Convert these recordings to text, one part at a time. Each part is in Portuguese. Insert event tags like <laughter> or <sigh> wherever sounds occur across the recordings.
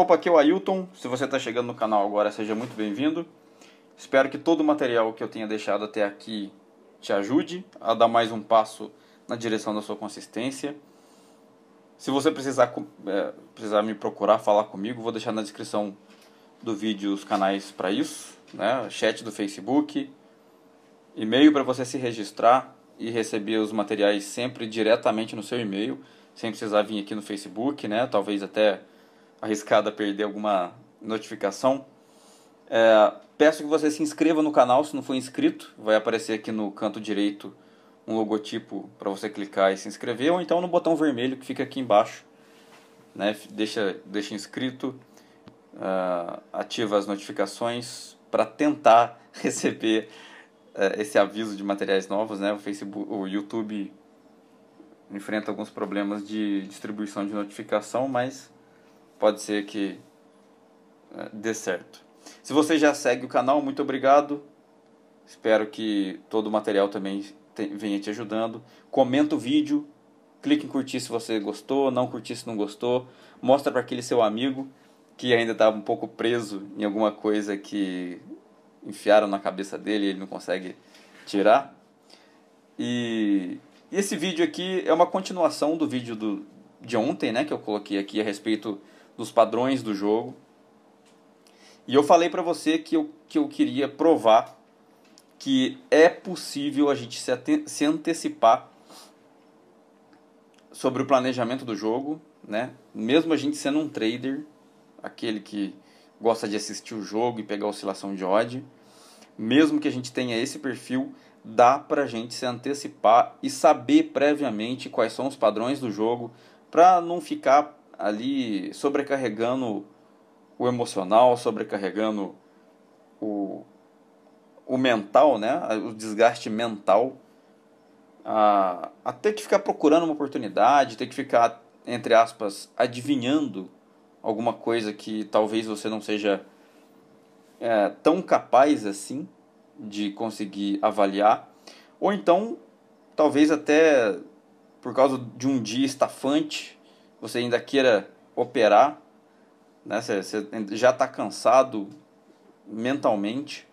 Opa, aqui é o Ailton. Se você está chegando no canal agora, seja muito bem-vindo. Espero que todo o material que eu tenha deixado até aqui te ajude a dar mais um passo na direção da sua consistência. Se você precisar, é, precisar me procurar, falar comigo, vou deixar na descrição do vídeo os canais para isso, né? chat do Facebook, e-mail para você se registrar e receber os materiais sempre diretamente no seu e-mail, sem precisar vir aqui no Facebook, né? Talvez até arriscado a perder alguma notificação. É, peço que você se inscreva no canal se não for inscrito, vai aparecer aqui no canto direito um logotipo para você clicar e se inscrever, ou então no botão vermelho que fica aqui embaixo. Né? Deixa, deixa inscrito, uh, ativa as notificações para tentar <laughs> receber uh, esse aviso de materiais novos. Né? O, Facebook, o YouTube enfrenta alguns problemas de distribuição de notificação, mas pode ser que uh, dê certo. Se você já segue o canal, muito obrigado. Espero que todo o material também venha te ajudando. Comenta o vídeo, clique em curtir se você gostou, não curtir se não gostou. Mostra para aquele seu amigo que ainda está um pouco preso em alguma coisa que enfiaram na cabeça dele e ele não consegue tirar. E, e esse vídeo aqui é uma continuação do vídeo do, de ontem, né, que eu coloquei aqui a respeito dos padrões do jogo. E eu falei para você que eu, que eu queria provar que é possível a gente se, se antecipar sobre o planejamento do jogo, né? Mesmo a gente sendo um trader, aquele que gosta de assistir o jogo e pegar oscilação de odd, mesmo que a gente tenha esse perfil, dá para a gente se antecipar e saber previamente quais são os padrões do jogo, para não ficar ali sobrecarregando o emocional, sobrecarregando o, o mental, né, o desgaste mental, a, a ter que ficar procurando uma oportunidade, ter que ficar, entre aspas, adivinhando alguma coisa que talvez você não seja é, tão capaz assim de conseguir avaliar, ou então talvez até por causa de um dia estafante, você ainda queira operar, né? Você, você já está cansado mentalmente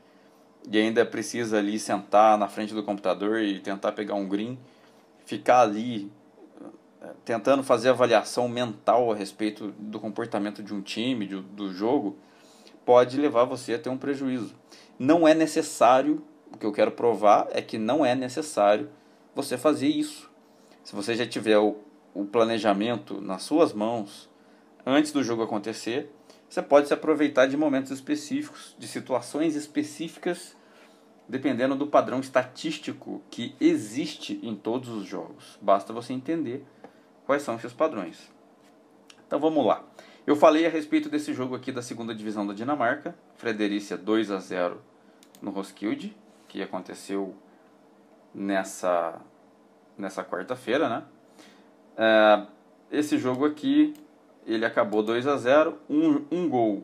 e ainda precisa ali sentar na frente do computador e tentar pegar um green, ficar ali eh, tentando fazer avaliação mental a respeito do comportamento de um time, do, do jogo, pode levar você a ter um prejuízo. Não é necessário, o que eu quero provar é que não é necessário você fazer isso. Se você já tiver o, o planejamento nas suas mãos antes do jogo acontecer, você pode se aproveitar de momentos específicos, de situações específicas, dependendo do padrão estatístico que existe em todos os jogos. Basta você entender quais são esses padrões. Então vamos lá. Eu falei a respeito desse jogo aqui da segunda divisão da Dinamarca, Frederícia 2 a 0 no Roskilde, que aconteceu nessa nessa quarta-feira, né? É, esse jogo aqui ele acabou 2 a 0 um, um gol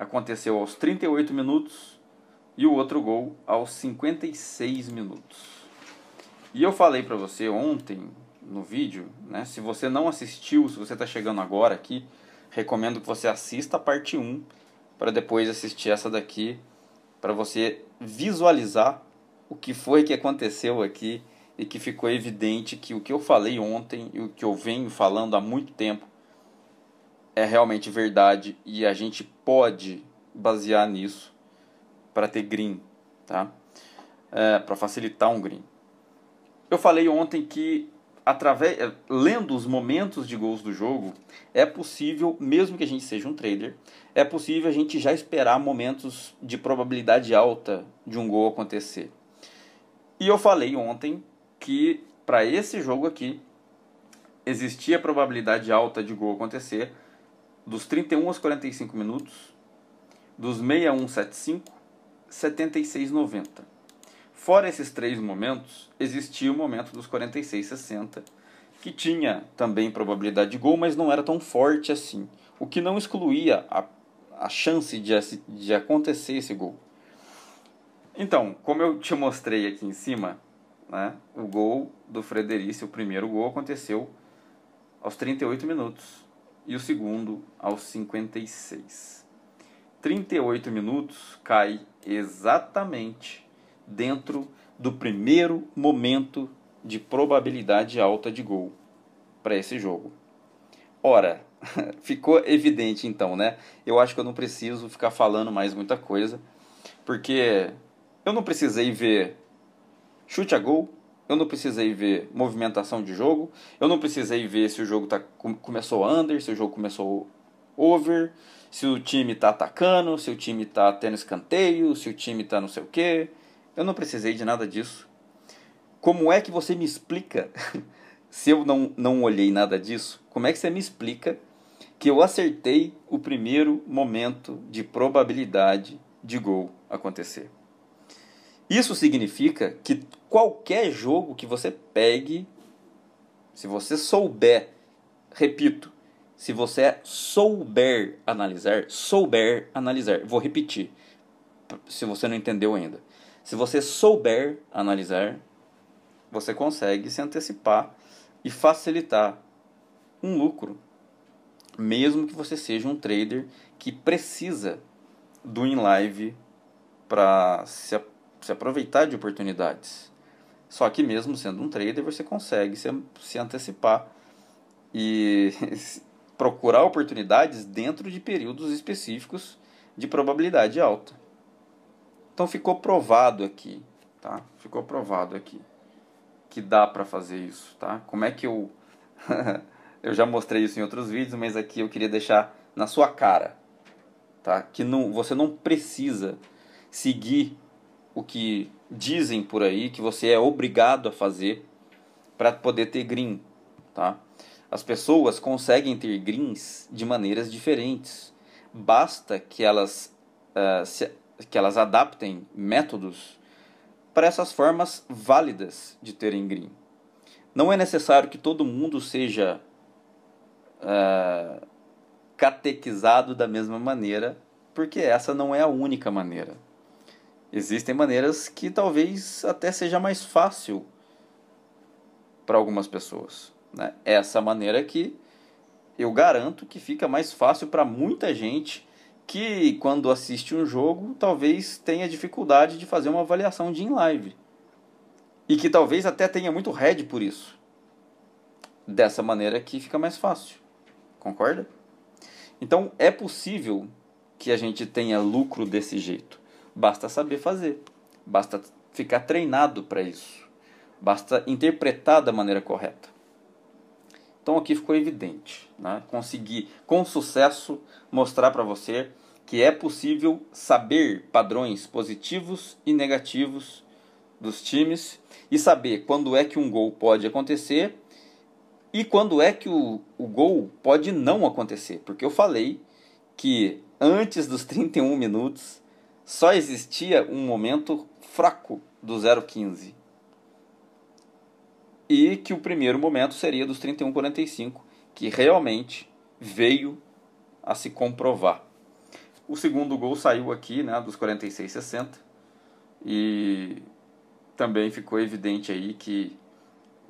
aconteceu aos 38 minutos e o outro gol aos 56 minutos. E eu falei para você ontem no vídeo, né, se você não assistiu, se você está chegando agora aqui, recomendo que você assista a parte 1 para depois assistir essa daqui, para você visualizar o que foi que aconteceu aqui e que ficou evidente que o que eu falei ontem e o que eu venho falando há muito tempo é realmente verdade e a gente pode basear nisso para ter green, tá? É, para facilitar um green. Eu falei ontem que através é, lendo os momentos de gols do jogo é possível, mesmo que a gente seja um trader, é possível a gente já esperar momentos de probabilidade alta de um gol acontecer. E eu falei ontem que para esse jogo aqui existia probabilidade alta de gol acontecer dos 31 aos 45 minutos, dos 6175, 7690. Fora esses três momentos, existia o momento dos 4660, que tinha também probabilidade de gol, mas não era tão forte assim, o que não excluía a, a chance de, de acontecer esse gol. Então, como eu te mostrei aqui em cima, né, o gol do Frederici, o primeiro gol, aconteceu aos 38 minutos e o segundo aos 56. 38 minutos cai exatamente dentro do primeiro momento de probabilidade alta de gol para esse jogo. Ora, <laughs> ficou evidente então, né? Eu acho que eu não preciso ficar falando mais muita coisa, porque eu não precisei ver chute a gol, eu não precisei ver movimentação de jogo, eu não precisei ver se o jogo tá, começou under, se o jogo começou over, se o time está atacando, se o time está tendo escanteio, se o time está não sei o que. Eu não precisei de nada disso. Como é que você me explica, <laughs> se eu não, não olhei nada disso, como é que você me explica que eu acertei o primeiro momento de probabilidade de gol acontecer? Isso significa que qualquer jogo que você pegue, se você souber, repito, se você souber analisar, souber analisar, vou repetir, se você não entendeu ainda. Se você souber analisar, você consegue se antecipar e facilitar um lucro, mesmo que você seja um trader que precisa do in live para se, se aproveitar de oportunidades. Só que mesmo sendo um trader, você consegue se, se antecipar e <laughs> procurar oportunidades dentro de períodos específicos de probabilidade alta. Então ficou provado aqui, tá? Ficou provado aqui que dá para fazer isso, tá? Como é que eu <laughs> eu já mostrei isso em outros vídeos, mas aqui eu queria deixar na sua cara, tá? Que não, você não precisa seguir o que dizem por aí que você é obrigado a fazer para poder ter green, tá? As pessoas conseguem ter greens de maneiras diferentes. Basta que elas, uh, se, que elas adaptem métodos para essas formas válidas de terem green. Não é necessário que todo mundo seja uh, catequizado da mesma maneira, porque essa não é a única maneira. Existem maneiras que talvez até seja mais fácil para algumas pessoas. Né? Essa maneira que eu garanto que fica mais fácil para muita gente que quando assiste um jogo talvez tenha dificuldade de fazer uma avaliação de in live e que talvez até tenha muito head por isso. Dessa maneira que fica mais fácil. Concorda? Então é possível que a gente tenha lucro desse jeito. Basta saber fazer, basta ficar treinado para isso, basta interpretar da maneira correta. Então aqui ficou evidente, né? consegui com sucesso mostrar para você que é possível saber padrões positivos e negativos dos times e saber quando é que um gol pode acontecer e quando é que o, o gol pode não acontecer. Porque eu falei que antes dos 31 minutos só existia um momento fraco do 0,15. E que o primeiro momento seria dos 31,45, que realmente veio a se comprovar. O segundo gol saiu aqui, né, dos 46,60. E também ficou evidente aí que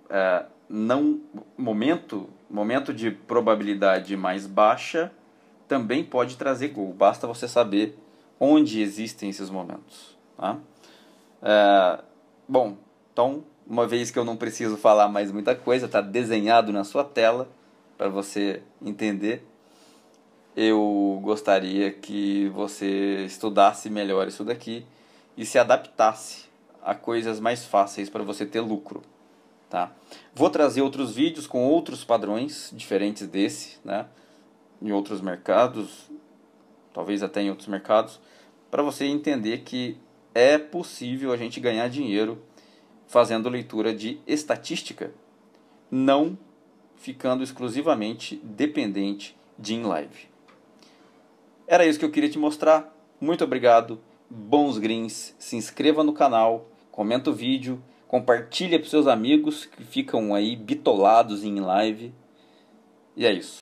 é, não momento momento de probabilidade mais baixa também pode trazer gol. Basta você saber onde existem esses momentos. Tá? É, bom, então, uma vez que eu não preciso falar mais muita coisa, está desenhado na sua tela para você entender. Eu gostaria que você estudasse melhor isso daqui e se adaptasse a coisas mais fáceis para você ter lucro. Tá? Vou trazer outros vídeos com outros padrões diferentes desse, né? em outros mercados, talvez até em outros mercados, para você entender que é possível a gente ganhar dinheiro fazendo leitura de estatística, não ficando exclusivamente dependente de InLive. Era isso que eu queria te mostrar. Muito obrigado, bons greens, se inscreva no canal, comenta o vídeo, compartilha para seus amigos que ficam aí bitolados em live. E é isso.